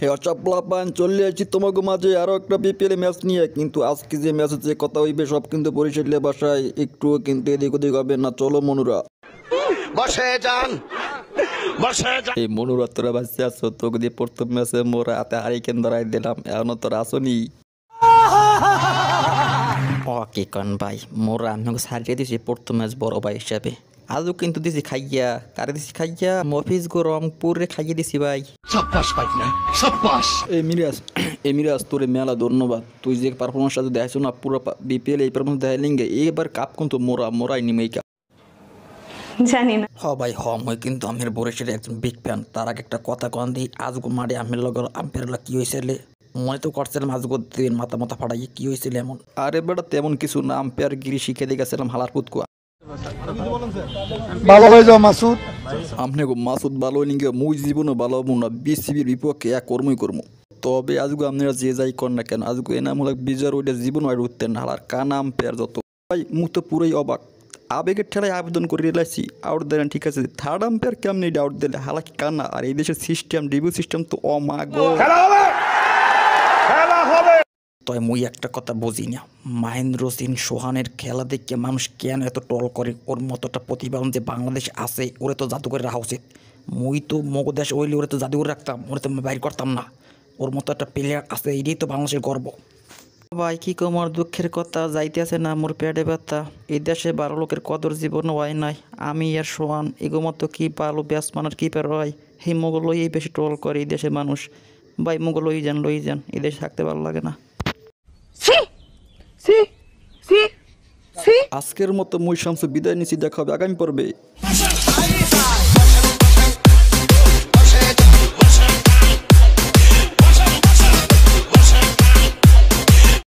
হে অচাপলা পান চলে আসছি তোমাকে মাঝে আরও একটা বিপিএল ম্যাচ নিয়ে। কিন্তু আজকে যে ম্যাচ যে কথা হইবে সব কিন্তু বরিশালে বাসায়। একটুও কিন্তু এদিক ওদিক হবে না। চলো মনুরা। বসে যান। বসে যান। এই মনুরা তোরা বাঁচতে আসছো তোকে দিয়ে প্রথম ম্যাচে মোরা হাতে হারিকেন ধরাই দিলাম। এখনও তোরা আসনি। ও কি কন ভাই মোরা আমি সারিয়ে দিছি প্রথম ম্যাচ বড় ভাই হিসাবে। আজও কিন্তু দিছি খাইয়া কারে দিছি খাইয়া মফিজ গো রংপুরে খাইয়ে দিছি ভাই সাব্বাস পাই না সাব্বাস এই মিরাজ এই মিরাজ তোরে মেলা ধন্যবাদ তুই যে পারফরমেন্সটা দেখাইছো না পুরো বিপিএল এই পারফরমেন্স দেখাইলেন গে এইবার কাপ কিন্তু মোরা মোরাই কাপ জানি না হ ভাই হ মই কিন্তু আমের বরিশালের একজন বিগ ফ্যান তার আগে একটা কথা কন দিই আজগো মাঠে আমের লগর আম্পের লাগ কি হয়েছিল মনে তো করছিলাম আজগো দিন মাথা মাথা ফাটাই কি হয়েছিল এমন আরে বেটা তেমন কিছু না আম্পায়ার গিরি শিখে দিয়ে গেছিলাম হালার পুতকুয়া ভালো হয়ে যাও মাসুদ। আপনি মাসুদ ভালো মুই জীবনও ভালো হব না বিসিবির বিপক্ষে এক কর্মই করব। তবে আজগো আপনারা যে যাই কর না কেন আজগো এনামূলক বিজয় ওইটা জীবন হয় উঠতেন না হালার কানা আম্পায়ার যত। ভাই মুখ তো পুরোই অবাক। আবেগের ঠেলায় আবেদন করে রেলাইছি আউট দিলেন ঠিক আছে থার্ড আম্পায়ার কেমনি আউট দিলে হালাকি কান্না আর এই দেশের সিস্টেম ডিভিউ সিস্টেম তো অমাগ। তবে মুই একটা কথা বুঝি না মাহেন্দ্র সিং সোহানের খেলা দেখে মানুষ কেন এত টল করে? ওর মতোটা প্রতিভাবান যে বাংলাদেশ আছে, ওরে তো জাদুঘরে রাখা উচিত। মুই তো মগো দেশ ওইলে ওরে তো জাদুঘরে রাখতাম, ওরে তো বাইর করতাম না। ওর মতো একটা প্লেয়ার আছে, এটাই তো বাংলাদেশের গর্ব। ভাই, কি কমার দুঃখের কথা, যাইতেছে না মোর পেটে ব্যথা। এই দেশে বারো লোকের কদর জীবন হয় নাই। আমি আর সোহান, এগো মতো কি পালো ব্যাসমানের কি পের হয়? সেই মোগল লইয়েই বেশি ট্রোল করে এই দেশের মানুষ। ভাই মোগল লই যান লই যান এই দেশে থাকতে ভালো লাগে না। আজকের মতো মুই শামসু বিদায় নিচ্ছি দেখা হবে আগামী পর্বে।